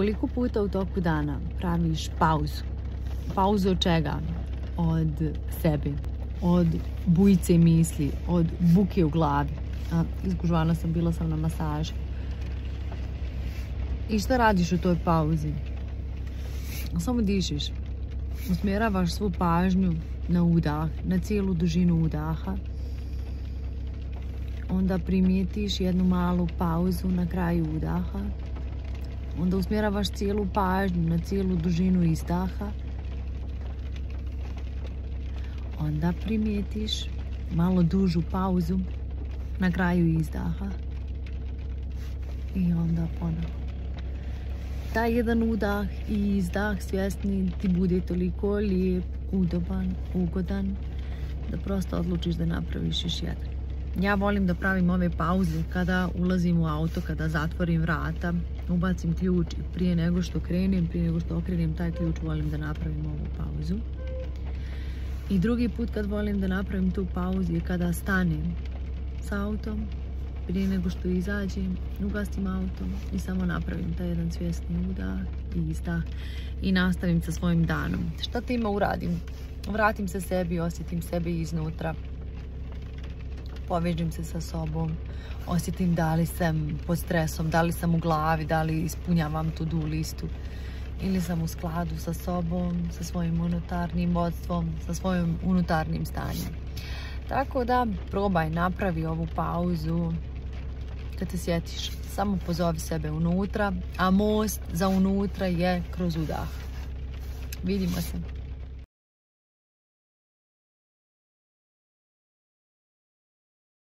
Koliko puta u toku dana praviš pauzu? Pauzu od čega? Od sebe, od bujice misli, od buke u glavi. Izgužvana sam, bila sam na masaži. I šta radiš u toj pauzi? Samo dišiš. Usmjeravaš svu pažnju na udah, na cijelu dužinu udaha. Onda primijetiš jednu malu pauzu na kraju udaha. Onda usmjeravaš cijelu pažnju na cijelu dužinu izdaha. Onda primijetiš malo dužu pauzu na kraju izdaha. I onda ponovno. Taj jedan udah i izdah svjesni ti bude toliko lijep, udoban, ugodan, da prosto odlučiš da napraviš još jedan. Ja volim da pravim ove pauze kada ulazim u auto, kada zatvorim vrata, ubacim ključ prije nego što krenem, prije nego što okrenem taj ključ, volim da napravim ovu pauzu. I drugi put kad volim da napravim tu pauzu je kada stanem s autom, prije nego što izađem, ugastim auto i samo napravim taj jedan svjesni udah i izdah i nastavim sa svojim danom. Šta time uradim? Vratim se sebi, osjetim sebe iznutra, povežem se sa sobom, osjetim da li sam pod stresom, da li sam u glavi, da li ispunjavam tu do listu ili sam u skladu sa sobom, sa svojim unutarnjim vodstvom, sa svojim unutarnjim stanjem. Tako da probaj, napravi ovu pauzu, kad te sjetiš, samo pozovi sebe unutra, a most za unutra je kroz udah. Vidimo se.